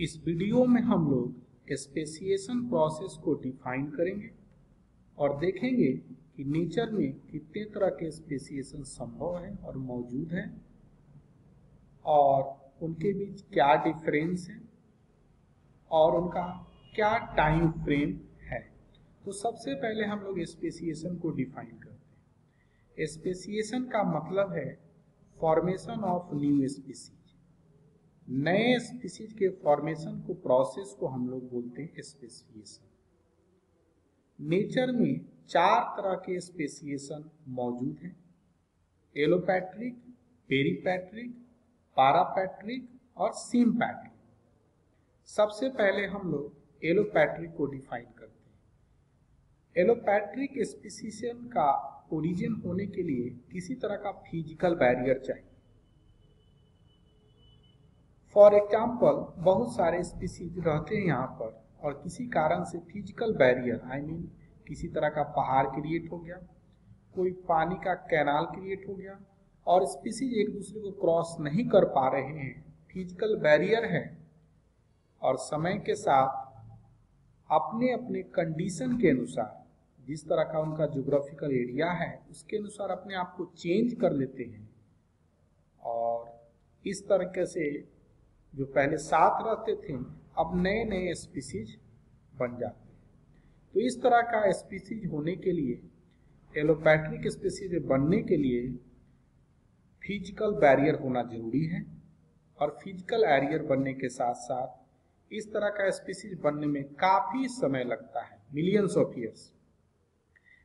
इस वीडियो में हम लोग स्पेसिएशन प्रोसेस को डिफाइन करेंगे और देखेंगे कि नेचर में कितने तरह के स्पेसिएशन संभव है और मौजूद हैं और उनके बीच क्या डिफरेंस है और उनका क्या टाइम फ्रेम है। तो सबसे पहले हम लोग स्पेसिएशन को डिफाइन करते हैं। स्पेसिएशन का मतलब है फॉर्मेशन ऑफ़ न्यू स्पीसीज नए स्पीसीज के फॉर्मेशन को प्रोसेस को हम लोग बोलते हैं स्पेसिएशन नेचर में चार तरह के स्पेसिएशन मौजूद हैं। एलोपैट्रिक पेरीपैट्रिक पारापैट्रिक और सीमपैट्रिक सबसे पहले हम लोग एलोपैट्रिक को डिफाइन करते हैं। एलोपैट्रिक स्पेसिएशन का ओरिजिन होने के लिए किसी तरह का फ़िज़िकल बैरियर चाहिए। फॉर एग्ज़ाम्पल बहुत सारे स्पीसीज रहते हैं यहाँ पर, और किसी कारण से फ़िज़िकल बैरियर आई मीन किसी तरह का पहाड़ क्रिएट हो गया, कोई पानी का कैनाल क्रिएट हो गया, और स्पीसीज एक दूसरे को क्रॉस नहीं कर पा रहे हैं फ़िज़िकल बैरियर है। और समय के साथ, अपने अपने कंडीशन के अनुसार, जिस तरह का उनका जोग्राफिकल एरिया है, उसके अनुसार अपने आप को चेंज कर लेते हैं। और इस तरीके से जो पहले साथ रहते थे, अब नए नए स्पीसीज बन जाते हैं। तो इस तरह का स्पीसीज होने के लिए एलोपैट्रिक स्पीसीज बनने के लिए फ़िज़िकल बैरियर होना ज़रूरी है और फ़िज़िकल एरियर बनने के साथ साथ इस तरह का स्पीसीज बनने में काफ़ी समय लगता है मिलियंस ऑफ़ ईयर्स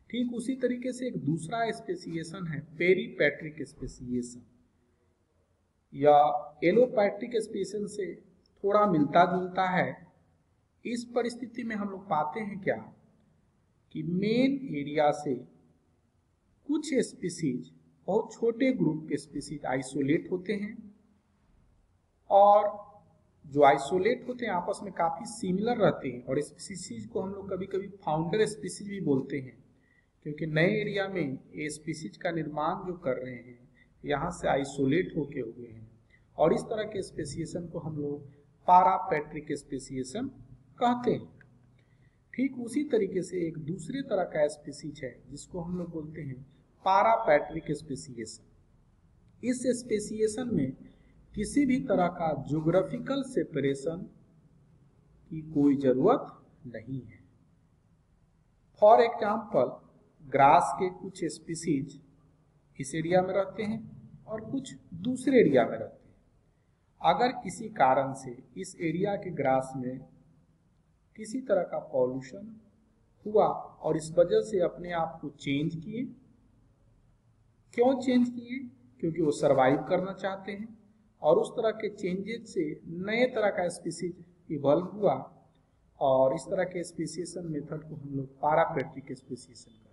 ठीक उसी तरीके से एक दूसरा स्पेसिएशन है पेरीपैट्रिक स्पेसिएशन या एलोपैट्रिक स्पेशन से थोड़ा मिलता जुलता है, इस परिस्थिति में हम लोग पाते हैं क्या? कि मेन एरिया से कुछ स्पीसीज बहुत छोटे ग्रुप के स्पीसीज आइसोलेट होते हैं और जो आइसोलेट होते हैं, आपस में काफ़ी सिमिलर रहते हैं और स्पीसीज को हम लोग कभी कभी फाउंडर स्पीसीज भी बोलते हैं, क्योंकि नए एरिया में ये स्पीसीज का निर्माण जो कर रहे हैं यहाँ से आइसोलेट होके हुए हैं। और इस तरह के स्पेसिएशन को हम लोग पारापैट्रिक स्पेसिएशन कहते हैं। ठीक उसी तरीके से एक दूसरे तरह का स्पेसीज है, जिसको हम लोग बोलते हैं पारापैट्रिक स्पेसिएशन इस स्पेसिएशन में किसी भी तरह का जोग्राफिकल सेपरेशन की कोई ज़रूरत नहीं है। फॉर एग्ज़ाम्पल ग्रास के कुछ स्पीसीज इस एरिया में रहते हैं और कुछ दूसरे एरिया में रहते हैं। अगर किसी कारण से इस एरिया के ग्रास में किसी तरह का पॉल्यूशन हुआ और इस वजह से अपने आप को चेंज किए, क्यों चेंज किए? क्योंकि वो सरवाइव करना चाहते हैं और उस तरह के चेंजेस से नए तरह का स्पीसीज इवॉल्व हुआ और इस तरह के स्पेसिएशन मेथड को हम लोग पारापेट्रिक हैं।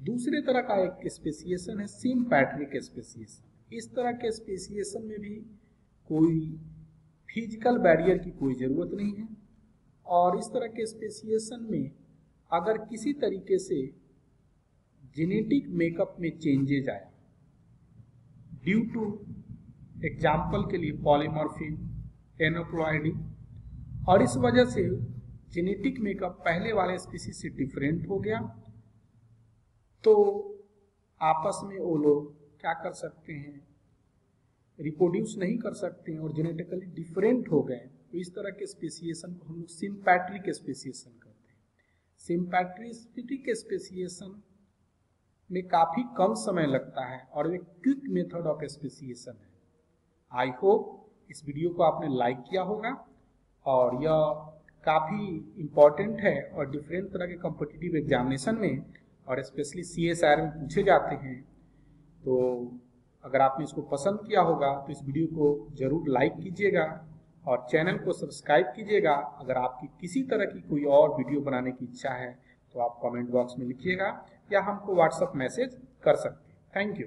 दूसरे तरह का एक स्पेसिएशन है सिम्पैट्रिक स्पेसिएशन इस तरह के स्पेसिएशन में भी कोई फ़िज़िकल बैरियर की कोई ज़रूरत नहीं है। और इस तरह के स्पेसिएशन में अगर किसी तरीके से जेनेटिक मेकअप में चेंजेज आया ड्यू टू एग्ज़ाम्पल के लिए पॉलीमॉर्फिन एनोप्लॉइडी और इस वजह से जेनेटिक मेकअप पहले वाले स्पीसीज से डिफरेंट हो गया तो आपस में वो लोग क्या कर सकते हैं? रिप्रोड्यूस नहीं कर सकते हैं और जेनेटिकली डिफरेंट हो गए तो इस तरह के स्पेसिएशन को हम लोग सिम्पैट्रिक स्पेसिएशन करते हैं। सिम्पैट्रिक स्पेसिएशन में काफ़ी कम समय लगता है और एक क्विक मेथड ऑफ़ स्पेसिएशन है। आई होप इस वीडियो को आपने लाइक किया होगा और यह काफ़ी इंपॉर्टेंट है और डिफरेंट तरह के कॉम्पिटिटिव एग्जामिनेशन में और स्पेशली सी एस आर में पूछे जाते हैं तो अगर आपने इसको पसंद किया होगा तो इस वीडियो को ज़रूर लाइक कीजिएगा और चैनल को सब्सक्राइब कीजिएगा। अगर आपकी किसी तरह की कोई और वीडियो बनाने की इच्छा है तो आप कमेंट बॉक्स में लिखिएगा या हमको व्हाट्सअप मैसेज कर सकते हैं। Thank you